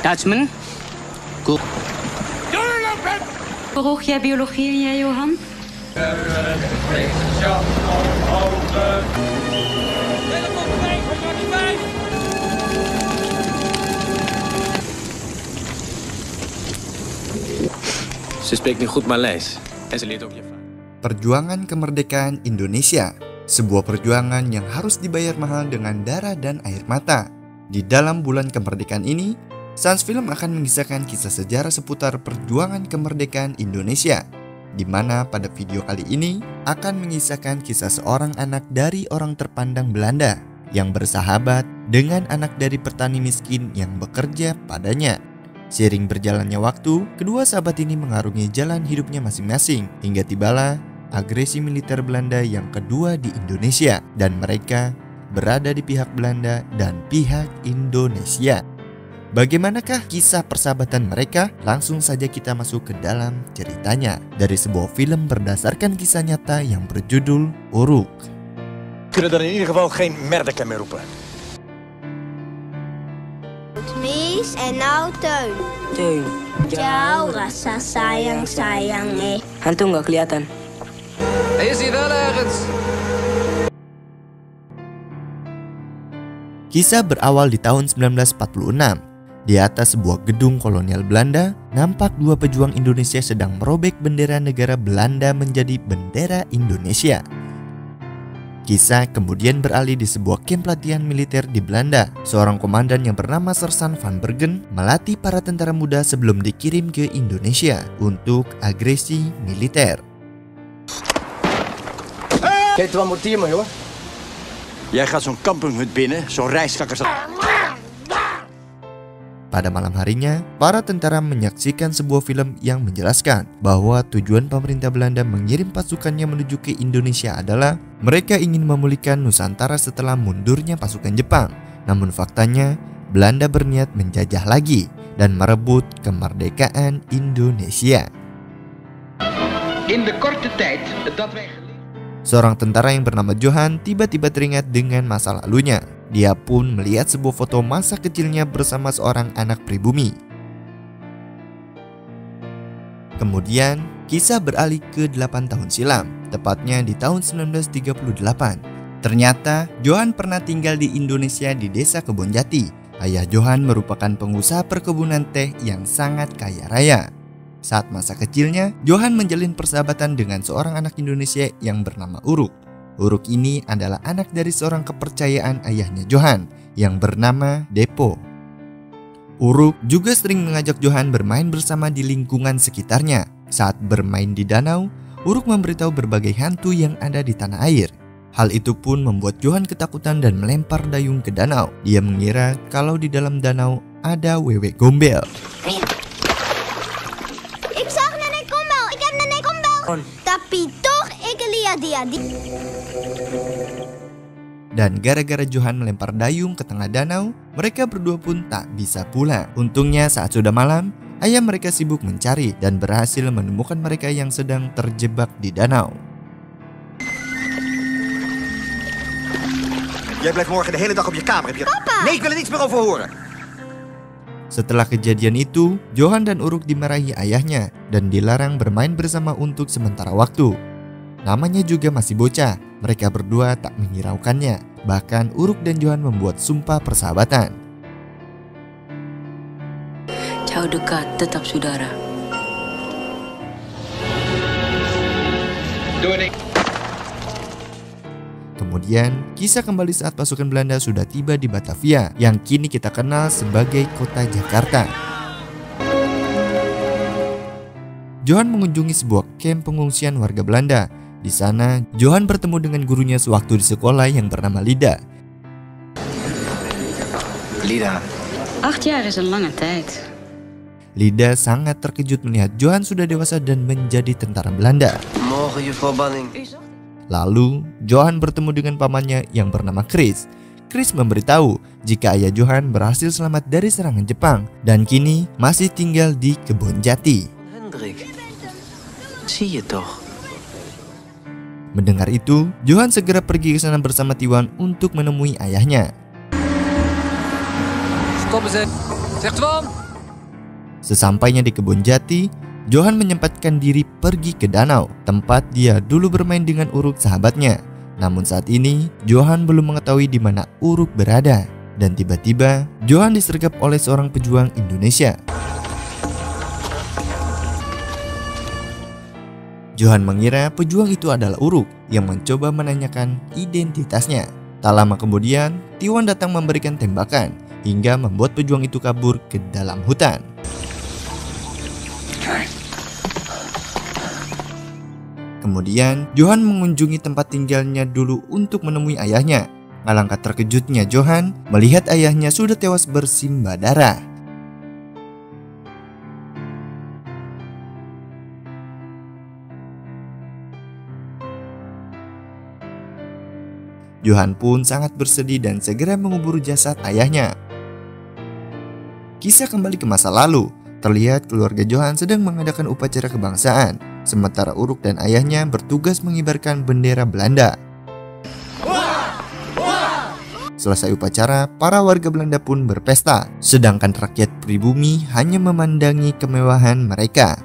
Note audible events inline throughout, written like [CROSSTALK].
Dutchman? Cool. Volg jij biologie, jij Johan? Ze spreekt nu goed Maleis. En ze leert ook je. Perjuangan kemerdekaan Indonesia, sebuah perjuangan yang harus dibayar mahal dengan darah dan air mata. Di dalam bulan kemerdekaan ini, Sans Film akan mengisahkan kisah sejarah seputar perjuangan kemerdekaan Indonesia, di mana pada video kali ini akan mengisahkan kisah seorang anak dari orang terpandang Belanda yang bersahabat dengan anak dari petani miskin yang bekerja padanya. Seiring berjalannya waktu, kedua sahabat ini mengarungi jalan hidupnya masing-masing hingga tibalah agresi militer Belanda yang kedua di Indonesia dan mereka berada di pihak Belanda dan pihak Indonesia. Bagaimanakah kisah persahabatan mereka? Langsung saja kita masuk ke dalam ceritanya dari sebuah film berdasarkan kisah nyata yang berjudul Uruk. kunnen er in ieder geval geen Merdeke meer roepen. Mies en nou Teun. Teun, Jauh rasa sayang-sayang eh. hantu nggak kelihatan. Hij is hier wel ergens. Kisah berawal di tahun 1946. Di atas sebuah gedung kolonial Belanda, nampak dua pejuang Indonesia sedang merobek bendera negara Belanda menjadi bendera Indonesia. Kisah kemudian beralih di sebuah kamp latihan militer di Belanda. Seorang komandan yang bernama Sersan van Bergen melatih para tentara muda sebelum dikirim ke Indonesia untuk agresi militer. Kijk wat moet hier. Jij gaat zo'n binnen, zo'n reiskakkers. Pada malam harinya, para tentara menyaksikan sebuah film yang menjelaskan bahwa tujuan pemerintah Belanda mengirim pasukannya menuju ke Indonesia adalah mereka ingin memulihkan Nusantara setelah mundurnya pasukan Jepang. Namun faktanya, Belanda berniat menjajah lagi dan merebut kemerdekaan Indonesia. In de korte tijd dat wij Seorang tentara yang bernama Johan tiba-tiba teringat dengan masa lalunya. Dia pun melihat sebuah foto masa kecilnya bersama seorang anak pribumi. Kemudian, kisah beralih ke 8 tahun silam, tepatnya di tahun 1938. Ternyata, Johan pernah tinggal di Indonesia di desa Kebonjati. Ayah Johan merupakan pengusaha perkebunan teh yang sangat kaya raya. Saat masa kecilnya, Johan menjalin persahabatan dengan seorang anak Indonesia yang bernama Uruk. Uruk ini adalah anak dari seorang kepercayaan ayahnya Johan yang bernama Depo. Uruk juga sering mengajak Johan bermain bersama di lingkungan sekitarnya. Saat bermain di danau, Uruk memberitahu berbagai hantu yang ada di tanah air. Hal itu pun membuat Johan ketakutan dan melempar dayung ke danau. Dia mengira kalau di dalam danau ada wewe gombel. Tapi toch, ik lihat dia. Di Dan gara-gara Johan melempar dayung ke tengah danau, mereka berdua pun tak bisa pulang. Untungnya saat sudah malam, ayah mereka sibuk mencari dan berhasil menemukan mereka yang sedang terjebak di danau. Jij blijft morgen de hele dag op je kamer. Heb je... Papa! Nee, ik wil er niets meer over horen. Setelah kejadian itu, Johan dan Uruk dimarahi ayahnya dan dilarang bermain bersama untuk sementara waktu. Namanya juga masih bocah, mereka berdua tak menghiraukannya. Bahkan Uruk dan Johan membuat sumpah persahabatan. Jauh dekat, tetap saudara. door de Kemudian, kisah kembali saat pasukan Belanda sudah tiba di Batavia, yang kini kita kenal sebagai kota Jakarta. Johan mengunjungi sebuah kamp pengungsian warga Belanda. Di sana, Johan bertemu dengan gurunya sewaktu di sekolah yang bernama Lida. Lida, Acht jaar is een lange tijd. Lida sangat terkejut melihat Johan sudah dewasa dan menjadi tentara Belanda. Morgen, juffrouw Banning. Lalu, Johan bertemu dengan pamannya yang bernama Chris. Chris memberitahu jika ayah Johan berhasil selamat dari serangan Jepang dan kini masih tinggal di kebun jati. Hendrik. Mendengar itu, Johan segera pergi ke sana bersama Tiwan untuk menemui ayahnya. Sesampainya di kebun jati, Johan menyempatkan diri pergi ke danau, tempat dia dulu bermain dengan Uruk sahabatnya. Namun saat ini, Johan belum mengetahui di mana Uruk berada. Dan tiba-tiba, Johan disergap oleh seorang pejuang Indonesia. Johan mengira pejuang itu adalah Uruk yang mencoba menanyakan identitasnya. Tak lama kemudian, Tiwan datang memberikan tembakan hingga membuat pejuang itu kabur ke dalam hutan. Kemudian, Johan mengunjungi tempat tinggalnya dulu untuk menemui ayahnya. Alangkah terkejutnya Johan melihat ayahnya sudah tewas bersimbah darah. Johan pun sangat bersedih dan segera mengubur jasad ayahnya. Kisah kembali ke masa lalu. Terlihat keluarga Johan sedang mengadakan upacara kebangsaan, sementara Uruk dan ayahnya bertugas mengibarkan bendera Belanda. Selesai upacara, para warga Belanda pun berpesta, sedangkan rakyat pribumi hanya memandangi kemewahan mereka.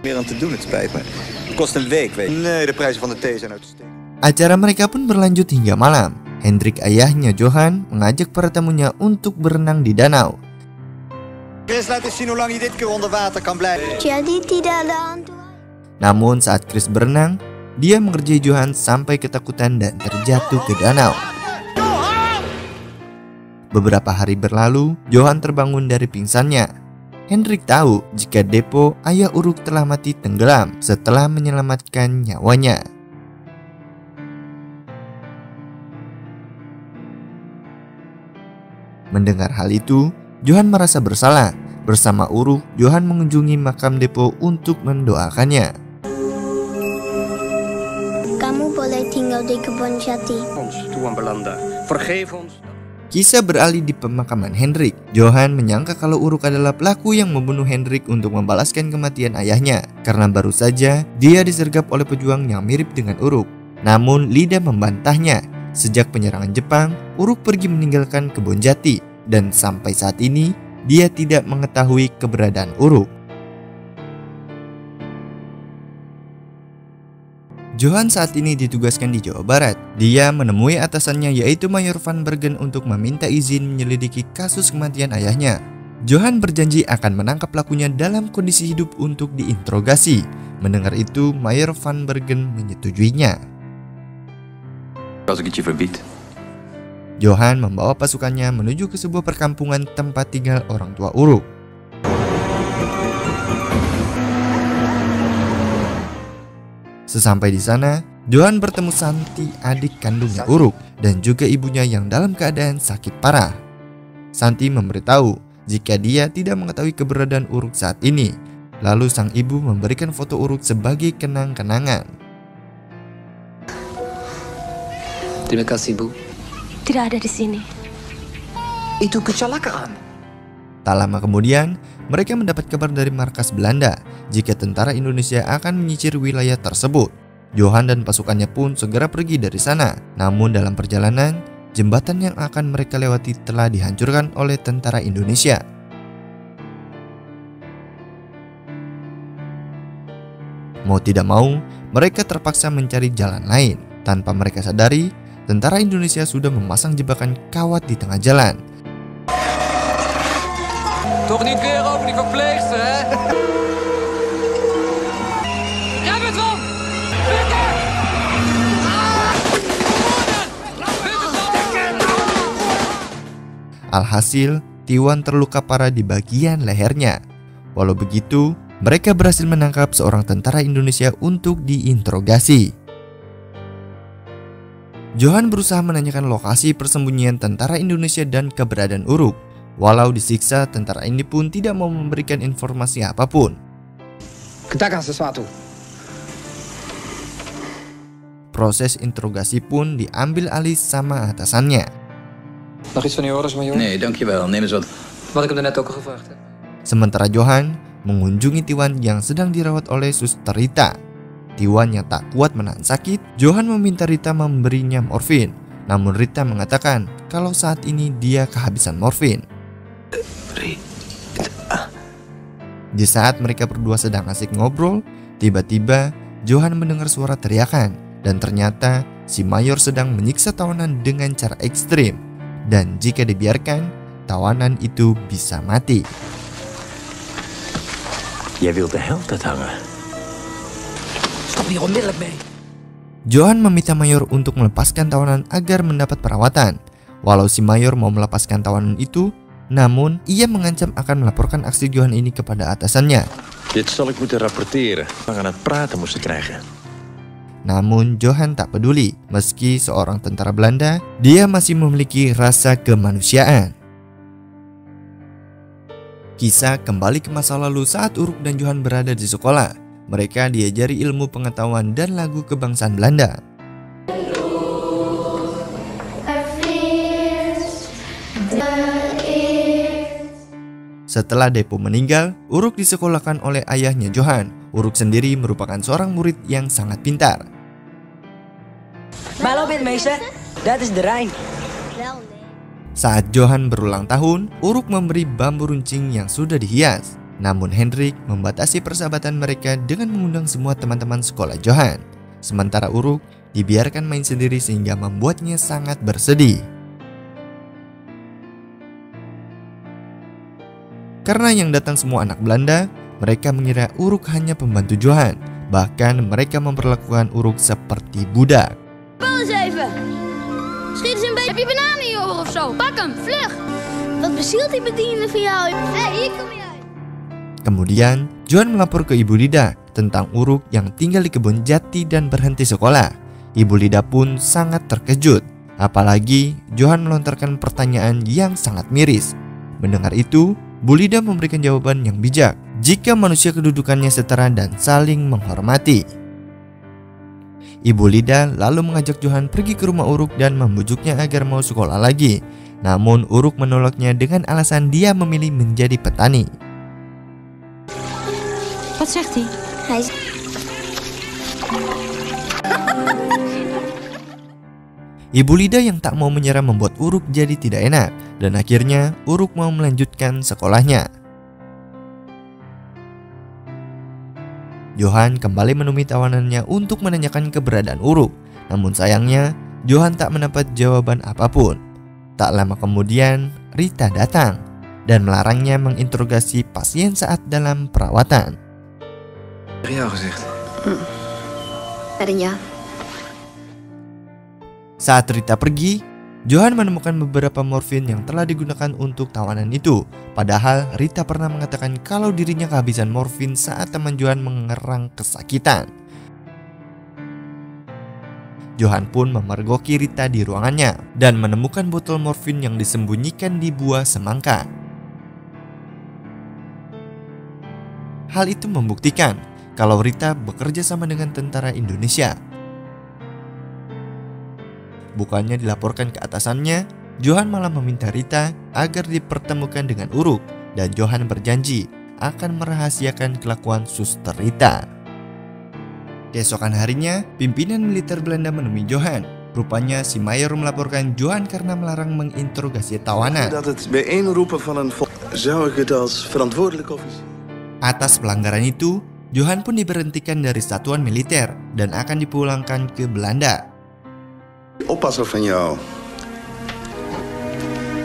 meer aan te doen, het spijt me. Het kost een week, weet je. Nee, de prijzen van de thee zijn uitstekend. Acara mereka pun berlanjut hingga malam. Hendrik ayahnya Johan mengajak para tamunya untuk berenang di danau. Chris, laat eens zien hoe lang je dit keer onder water kan blijven. Jadi tidak ada hantu. Namun saat Chris berenang, dia mengerjai Johan sampai ketakutan dan terjatuh ke danau. Beberapa hari berlalu, Johan terbangun dari pingsannya. Hendrik tahu jika Depo, ayah Uruk telah mati tenggelam setelah menyelamatkan nyawanya. Mendengar hal itu, Johan merasa bersalah. Bersama Uruk, Johan mengunjungi makam Depo untuk mendoakannya. Kamu boleh tinggal di kebun jati. Ons, Tuan Belanda. Vergeef ons. Kisah beralih di pemakaman Hendrik. Johan menyangka kalau Uruk adalah pelaku yang membunuh Hendrik untuk membalaskan kematian ayahnya. Karena baru saja dia disergap oleh pejuang yang mirip dengan Uruk. Namun Lida membantahnya. Sejak penyerangan Jepang, Uruk pergi meninggalkan kebun jati. Dan sampai saat ini, dia tidak mengetahui keberadaan Uruk. Johan saat ini ditugaskan di Jawa Barat. Dia menemui atasannya yaitu Mayor Van Bergen untuk meminta izin menyelidiki kasus kematian ayahnya. Johan berjanji akan menangkap pelakunya dalam kondisi hidup untuk diinterogasi. Mendengar itu, Mayor Van Bergen menyetujuinya. Als ik het je verbied. Johan membawa pasukannya menuju ke sebuah perkampungan tempat tinggal orang tua Uruk. Sesampai di sana, Johan bertemu Santi, adik kandungnya Uruk, dan juga ibunya yang dalam keadaan sakit parah. Santi memberitahu jika dia tidak mengetahui keberadaan Uruk saat ini. Lalu sang ibu memberikan foto Uruk sebagai kenang-kenangan. Terima kasih, Bu. Tidak ada di sini. Itu kecelakaan. Tak lama kemudian, mereka mendapat kabar dari markas Belanda jika tentara Indonesia akan menyisir wilayah tersebut. Johan dan pasukannya pun segera pergi dari sana. Namun dalam perjalanan, jembatan yang akan mereka lewati telah dihancurkan oleh tentara Indonesia. Mau tidak mau, mereka terpaksa mencari jalan lain. Tanpa mereka sadari, tentara Indonesia sudah memasang jebakan kawat di tengah jalan. Toch niet weer over die verpleegster, hè? Jij bent van! Victor! Alhasil, Tiwan terluka parah di bagian lehernya. Walau begitu, mereka berhasil menangkap seorang tentara Indonesia untuk diinterogasi. Johan berusaha menanyakan lokasi persembunyian tentara Indonesia dan keberadaan Uruk. Walau disiksa, tentara ini pun tidak mau memberikan informasi apa pun. Katakan sesuatu. Proses interogasi pun diambil alih sama atasannya. Nog iets van die orders, major? Nee, dankjewel. Neem eens wat. Wat ik hem daarnet ook al gevraagd heb. Sementara Johan mengunjungi Tiwan yang sedang dirawat oleh suster Rita. Tiwan yang tak kuat menahan sakit, Johan meminta Rita memberinya morfin. Namun Rita mengatakan kalau saat ini dia kehabisan morfin. Di saat mereka berdua sedang asik ngobrol, tiba-tiba Johan mendengar suara teriakan dan ternyata si mayor sedang menyiksa tawanan dengan cara ekstrim dan jika dibiarkan, tawanan itu bisa mati. Jij wilt de. Stop Johan meminta mayor untuk melepaskan tawanan agar mendapat perawatan. Walau si mayor mau melepaskan tawanan itu, namun ia mengancam akan melaporkan aksi Johan ini kepada atasannya. Dit zal ik moeten rapporteren. We aan het praten moesten krijgen. Namun Johan tak peduli, meski seorang tentara Belanda, dia masih memiliki rasa kemanusiaan. Kisah kembali ke masa lalu saat Uruk dan Johan berada di sekolah. Mereka diajari ilmu pengetahuan dan lagu kebangsaan Belanda. Setelah Depo meninggal, Uruk disekolahkan oleh ayahnya Johan. Uruk sendiri merupakan seorang murid yang sangat pintar. Saat Johan berulang tahun, Uruk memberi bambu runcing yang sudah dihias. Namun Hendrik membatasi persahabatan mereka dengan mengundang semua teman-teman sekolah Johan. Sementara Uruk dibiarkan main sendiri sehingga membuatnya sangat bersedih. Karena yang datang semua anak Belanda, mereka mengira Uruk hanya pembantu Johan. Bahkan mereka memperlakukan Uruk seperti budak. Pak. Kemudian, Johan melapor ke Ibu Lida tentang Uruk yang tinggal di kebun jati dan berhenti sekolah. Ibu Lida pun sangat terkejut. Apalagi, Johan melontarkan pertanyaan yang sangat miris. Mendengar itu, Bu Lida memberikan jawaban yang bijak. Jika manusia kedudukannya setara dan saling menghormati. Ibu Lida lalu mengajak Johan pergi ke rumah Uruk dan membujuknya agar mau sekolah lagi. Namun Uruk menolaknya dengan alasan dia memilih menjadi petani. Wat zegt hij? Hij Ibu Lida yang tak mau menyerah membuat Uruk jadi tidak enak dan akhirnya Uruk mau melanjutkan sekolahnya. Johan kembali menemui tawanannya untuk menanyakan keberadaan Uruk. Namun sayangnya, Johan tak mendapat jawaban apa pun. Tak lama kemudian, Rita datang dan melarangnya menginterogasi pasien saat dalam perawatan. Ja. Saat Rita pergi, Johan menemukan beberapa morfin yang telah digunakan untuk tawanan itu. Padahal Rita pernah mengatakan kalau dirinya kehabisan morfin saat teman Johan mengerang kesakitan. Johan pun memergoki Rita di ruangannya dan menemukan botol morfin yang disembunyikan di buah semangka. Hal itu membuktikan kalau Rita bekerja sama dengan tentara Indonesia. Bukannya dilaporkan ke atasannya, Johan malah meminta Rita agar dipertemukan dengan Uruk dan Johan berjanji akan merahasiakan kelakuan suster Rita. Keesokan harinya, pimpinan militer Belanda menemui Johan. Rupanya si mayor melaporkan Johan karena melarang menginterogasi tawanan. Dat het bijeenroepen van een zou ik het als verantwoordelijk officier. Atas pelanggaran itu, Johan pun diberhentikan dari satuan militer dan akan dipulangkan ke Belanda. Oppasser van jou.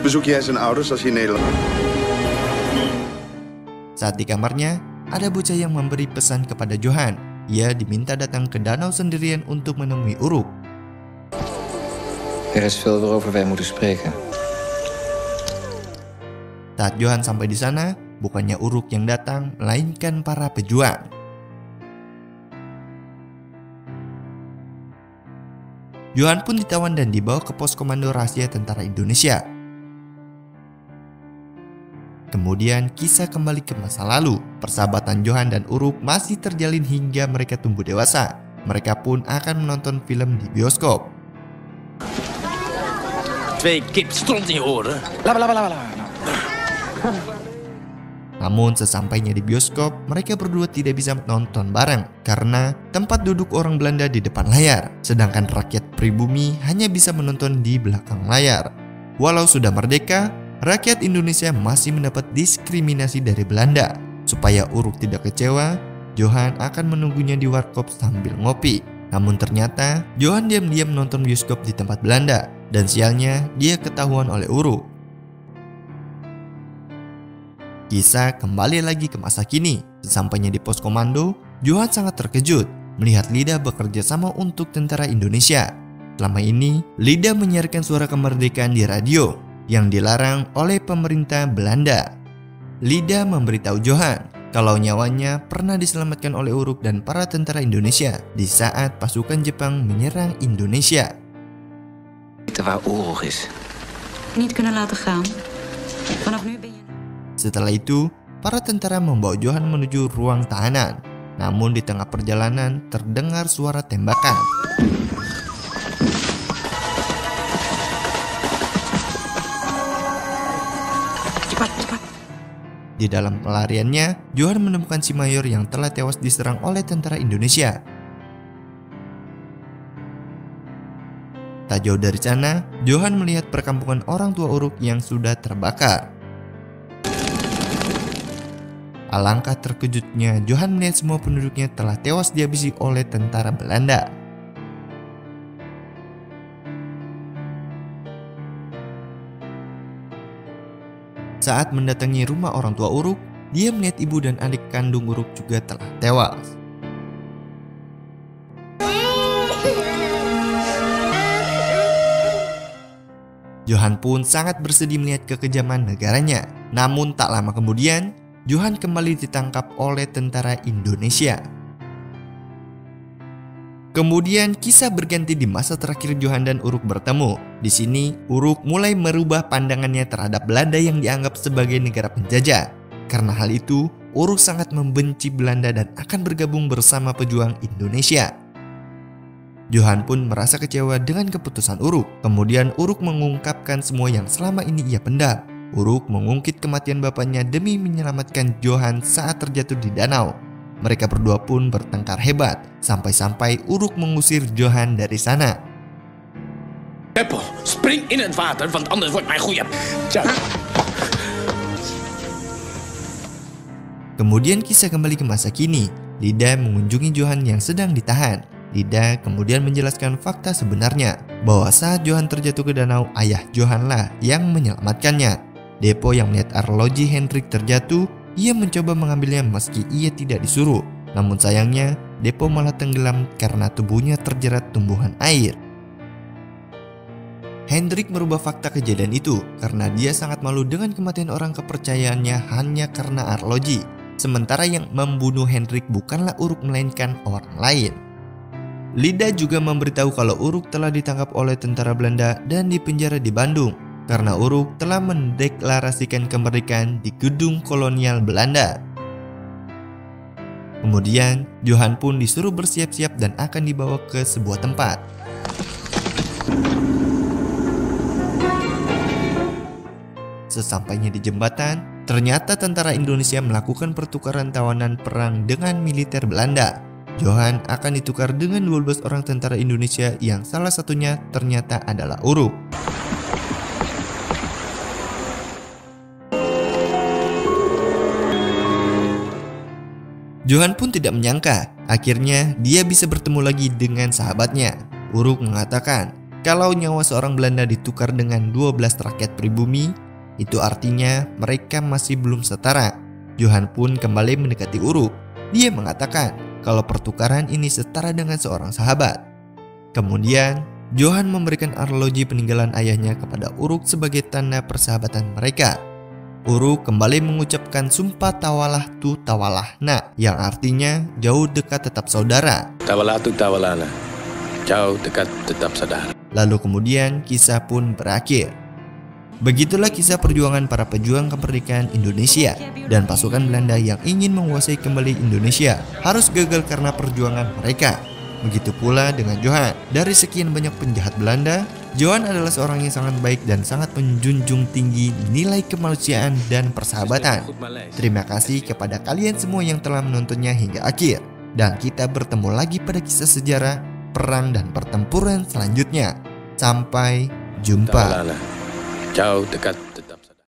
Bezoek jij zijn ouders als je in Nederland... Saat di kamarnya, ada bocah yang memberi pesan kepada Johan. Ia diminta datang ke danau sendirian untuk menemui Uruk. Er is veel waarover wij moeten spreken. Saat Johan sampai di sana, bukannya Uruk yang datang, melainkan para pejuang. Johan pun ditawan dan dibawa ke pos komando rahasia tentara Indonesia. Kemudian kisah kembali ke masa lalu. Persahabatan Johan dan Uruk masih terjalin hingga mereka tumbuh dewasa. Mereka pun akan menonton film di bioskop. Twee kip stront in je oren. Laba, laba, laba, laba. [LAUGHS] Namun sesampainya di bioskop, mereka berdua tidak bisa menonton bareng karena tempat duduk orang Belanda di depan layar, sedangkan rakyat pribumi hanya bisa menonton di belakang layar. Walau sudah merdeka, rakyat Indonesia masih mendapat diskriminasi dari Belanda. Supaya Uruk tidak kecewa, Johan akan menunggunya di warkop sambil ngopi. Namun ternyata, Johan diam-diam nonton bioskop di tempat Belanda. Dan sialnya, dia ketahuan oleh Uruk. Kisah kembali lagi ke masa kini. Sesampainya di pos komando, Johan sangat terkejut melihat Lida bekerja sama untuk tentara Indonesia. Selama ini, Lida menyiarkan suara kemerdekaan di radio yang dilarang oleh pemerintah Belanda. Lida memberitahu Johan kalau nyawanya pernah diselamatkan oleh Uruk dan para tentara Indonesia di saat pasukan Jepang menyerang Indonesia. Weten waar oorlog is. Niet kunnen laten gaan. Vanaf nu ben je... Setelah itu, para tentara membawa Johan menuju ruang tahanan. Namun di tengah perjalanan terdengar suara tembakan. Cepat, cepat. Di dalam pelariannya, Johan menemukan si mayor yang telah tewas diserang oleh tentara Indonesia. Tak jauh dari sana, Johan melihat perkampungan orang tua Uruk yang sudah terbakar. Alangkah terkejutnya Johan melihat semua penduduknya telah tewas dihabisi oleh tentara Belanda. Saat mendatangi rumah orang tua Uruk, dia melihat ibu dan adik kandung Uruk juga telah tewas. Johan pun sangat bersedih melihat kekejaman negaranya. Namun tak lama kemudian, Johan kembali ditangkap oleh tentara Indonesia. Kemudian kisah berganti di masa terakhir Johan dan Uruk bertemu. Di sini, Uruk mulai merubah pandangannya terhadap Belanda yang dianggap sebagai negara penjajah. Karena hal itu, Uruk sangat membenci Belanda dan akan bergabung bersama pejuang Indonesia. Johan pun merasa kecewa dengan keputusan Uruk. Kemudian Uruk mengungkapkan semua yang selama ini ia pendam. Uruk mengungkit kematian bapaknya demi menyelamatkan Johan saat terjatuh di danau. Mereka berdua pun bertengkar hebat, sampai-sampai Uruk mengusir Johan dari sana. Beppo, spring in het water, want anders wordt mijn goeie... Kemudian kisah kembali ke masa kini. Lida mengunjungi Johan yang sedang ditahan. Lida kemudian menjelaskan fakta sebenarnya bahwa saat Johan terjatuh ke danau, ayah Johan lah yang menyelamatkannya. Depo yang melihat arloji Hendrik terjatuh, ia mencoba mengambilnya meski ia tidak disuruh. Namun sayangnya, Depo malah tenggelam karena tubuhnya terjerat tumbuhan air. Hendrik merubah fakta kejadian itu karena dia sangat malu dengan kematian orang kepercayaannya hanya karena arloji. Sementara yang membunuh Hendrik bukanlah Uruk melainkan orang lain. Lida juga memberitahu kalau Uruk telah ditangkap oleh tentara Belanda dan dipenjara di Bandung karena Uruk telah mendeklarasikan kemerdekaan di gedung kolonial Belanda. Kemudian, Johan pun disuruh bersiap-siap dan akan dibawa ke sebuah tempat. Sesampainya di jembatan, ternyata tentara Indonesia melakukan pertukaran tawanan perang dengan militer Belanda. Johan akan ditukar dengan 12 orang tentara Indonesia yang salah satunya ternyata adalah Uruk. Johan pun tidak menyangka, akhirnya dia bisa bertemu lagi dengan sahabatnya. Uruk mengatakan, kalau nyawa seorang Belanda ditukar dengan 12 rakyat pribumi, itu artinya mereka masih belum setara. Johan pun kembali mendekati Uruk. Dia mengatakan kalau pertukaran ini setara dengan seorang sahabat. Kemudian, Johan memberikan arloji peninggalan ayahnya kepada Uruk sebagai tanda persahabatan mereka. Uruk kembali mengucapkan sumpah tawalah tu tawalah na yang artinya jauh dekat tetap saudara. Tawalah tu tawalana. Jauh dekat tetap saudara. Lalu kemudian kisah pun berakhir. Begitulah kisah perjuangan para pejuang kemerdekaan Indonesia dan pasukan Belanda yang ingin menguasai kembali Indonesia harus gagal karena perjuangan mereka. Begitu pula dengan Johan. Dari sekian banyak penjahat Belanda, Johan adalah seorang yang sangat baik dan sangat menjunjung tinggi nilai kemanusiaan dan persahabatan. Terima kasih kepada kalian semua yang telah menontonnya hingga akhir. Dan kita bertemu lagi pada kisah sejarah, perang dan pertempuran selanjutnya. Sampai jumpa. Jauh dekat